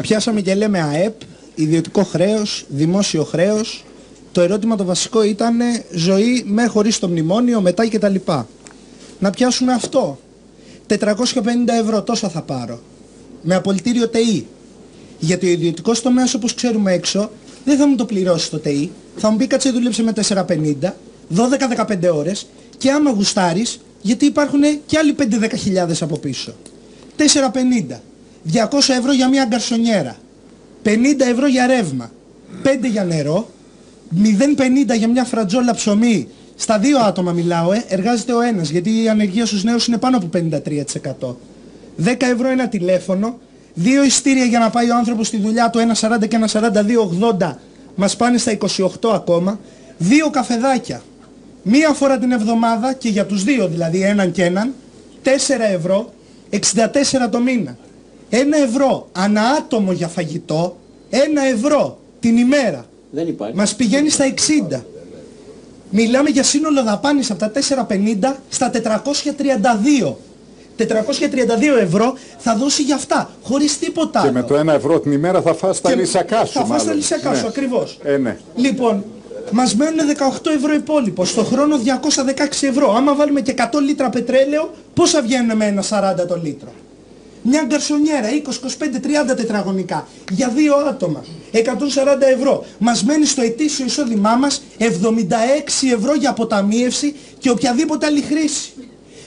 πιάσαμε και λέμε ΑΕΠ, ιδιωτικό χρέος, δημόσιο χρέος. Το ερώτημα το βασικό ήταν ζωή με χωρίς το μνημόνιο, μετά και τα λοιπά. Να πιάσουμε αυτό. 450 ευρώ τόσα θα πάρω. Με απολυτήριο ΤΕΗ. Γιατί ο ιδιωτικός τομέας όπως ξέρουμε έξω δεν θα μου το πληρώσει το ΤΕΗ. Θα μου πει κάτσε δούλεψε με 450, 12-15 ώρες και άμα γουστάρεις, γιατί υπάρχουν και άλλοι 5-10 χιλιάδες από πίσω. 450. 200 ευρώ για μια γκαρσονιέρα. 50 ευρώ για ρεύμα. 5 για νερό. 0,50 για μια φρατζόλα ψωμί. Στα δύο άτομα μιλάω, ε. εργάζεται ο ένας, γιατί η ανεργία στους νέους είναι πάνω από 53%. 10 ευρώ ένα τηλέφωνο, δύο ειστήρια για να πάει ο άνθρωπος στη δουλειά του, ένα 40 και ένα 42,80, μας πάνε στα 28 ακόμα, δύο καφεδάκια, μία φορά την εβδομάδα και για τους δύο δηλαδή έναν και έναν, 4 ευρώ, 64 το μήνα. Ένα ευρώ ανά άτομο για φαγητό, ένα ευρώ την ημέρα. Δεν υπάρχει. Μας πηγαίνει στα 60. Μιλάμε για σύνολο δαπάνης από τα 450 στα 432. 432 ευρώ θα δώσει για αυτά, χωρίς τίποτα Και άλλο. με το ένα ευρώ την ημέρα θα φας τα Και λυσακά σου Θα φας τα μάλλον. λυσακά σου, Ναι. ακριβώς. Ε, ναι. Λοιπόν, μας μένουν 18 ευρώ υπόλοιπο. Στο χρόνο 216 ευρώ. Άμα βάλουμε και 100 λίτρα πετρέλαιο, πόσα βγαίνουν με ένα 40 το λίτρο; Μια γκαρσονιέρα 20, 25, 30 τετραγωνικά για δύο άτομα. 140 ευρώ. Μας μένει στο ετήσιο εισόδημά μας 76 ευρώ για αποταμίευση και οποιαδήποτε άλλη χρήση.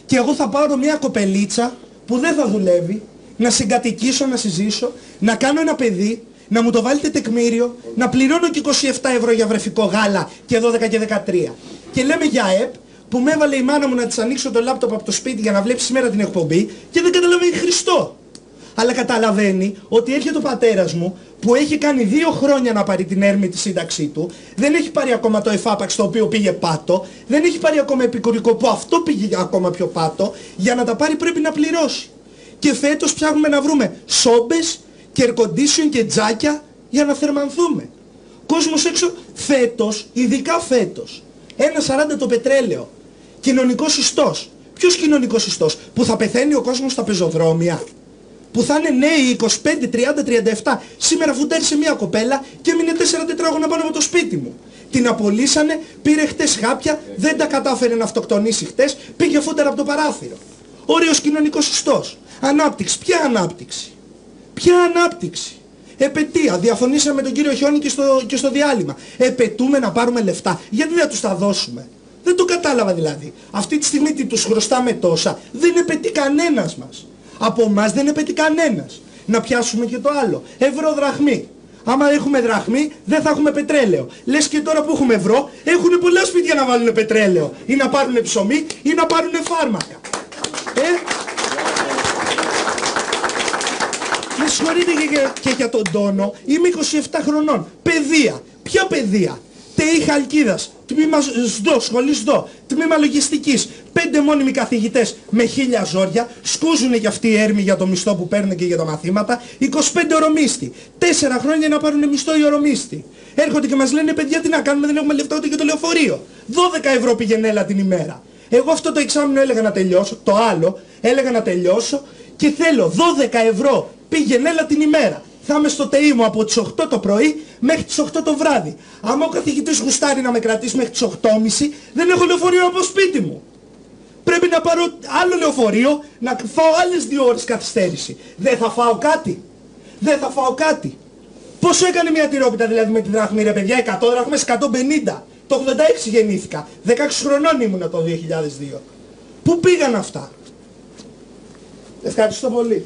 Και εγώ θα πάρω μια κοπελίτσα που δεν θα δουλεύει, να συγκατοικήσω, να συζήσω, να κάνω ένα παιδί, να μου το βάλετε τεκμήριο, να πληρώνω και 27 ευρώ για βρεφικό γάλα και 12 και 13. Και λέμε για ΕΠ που με έβαλε η μάνα μου να της ανοίξω το λάπτοπ από το σπίτι για να βλέπεις σήμερα την εκπομπή και δεν καταλαβαίνει Χριστό. Αλλά καταλαβαίνει ότι έρχεται ο πατέρας μου που έχει κάνει δύο χρόνια να πάρει την έρμη της σύνταξή του, δεν έχει πάρει ακόμα το εφάπαξ το οποίο πήγε πάτο, δεν έχει πάρει ακόμα επικουρικό που αυτό πήγε ακόμα πιο πάτο, για να τα πάρει πρέπει να πληρώσει. Και φέτος ψάχνουμε να βρούμε σόμπες και air condition και τζάκια για να θερμανθούμε. Κόσμος έξω φέτος, ειδικά φέτος, ένα 40 το πετρέλαιο, κοινωνικός ιστός. Ποιος κοινωνικός ιστός, που θα πεθαίνει ο κόσμος στα πεζοδρόμια που θα είναι νέοι 25, 30, 37. Σήμερα φουντάρισε μια κοπέλα και έμεινε 4 τετράγωνα πάνω από το σπίτι μου. Την απολύσανε, πήρε χτες χάπια, δεν τα κατάφερε να αυτοκτονήσει χτες, πήγε φούνταρα από το παράθυρο. Ωραίος κοινωνικός ιστός. Ανάπτυξη. Ποια ανάπτυξη; Ποια ανάπτυξη; Επαιτία. Διαφωνήσαμε με τον κύριο Χιόνι και στο, και στο διάλειμμα. Επαιτούμε να πάρουμε λεφτά. Γιατί δεν τους τα δώσουμε; Δεν το κατάλαβα δηλαδή. Αυτή τη στιγμή τι τους χρωστάμε τόσα. Δεν επαιτεί κανένας μας. Από εμάς δεν επαιτεί κανένας. Να πιάσουμε και το άλλο. Ευρώ δραχμή. Άμα έχουμε δραχμή δεν θα έχουμε πετρέλαιο. Λες και τώρα που έχουμε ευρώ έχουν πολλά σπίτια να βάλουν πετρέλαιο. Ή να πάρουν ψωμί ή να πάρουν φάρμακα. Ε, με συγχωρείτε και, για- και για τον τόνο, είμαι 27 χρονών. Παιδεία. Ποια παιδεία; ΤΕΙ Χαλκίδας, τμήμα ΣΔΟ, σχολή ΣΔΟ, τμήμα λογιστικής, πέντε μόνιμοι καθηγητές με χίλια ζόρια, σκούζουν και αυτοί οι έρμοι για το μισθό που παίρνουν και για τα μαθήματα, 25 ορομίστη, τέσσερα χρόνια να πάρουν μισθό οι ορομίστη. Έρχονται και μας λένε παιδιά τι να κάνουμε, δεν έχουμε λεφτά ούτε για το λεωφορείο. 12 ευρώ πηγενέλα την ημέρα. Εγώ αυτό το εξάμεινο έλεγα να τελειώσω, το άλλο έλεγα να τελειώσω και θέλω 12 ευρώ πηγενέλα την ημέρα. Θα είμαι στο ΤΕΙ μου από τις 8 το πρωί μέχρι τις 8 το βράδυ. Άμα ο καθηγητής γουστάρει να με κρατήσει μέχρι τις 8.30 δεν έχω λεωφορείο από σπίτι μου. Πρέπει να πάρω άλλο λεωφορείο να φάω άλλες δύο ώρες καθυστέρηση. Δεν θα φάω κάτι. Δεν θα φάω κάτι. Πόσο έκανε μια τυρόπιτα δηλαδή με τη δραχμή ρε παιδιά, 100 δραχμές, 150. Το 86 γεννήθηκα. 16 χρονών ήμουνα το 2002. Πού πήγαν αυτά; Ευχαριστώ πολύ.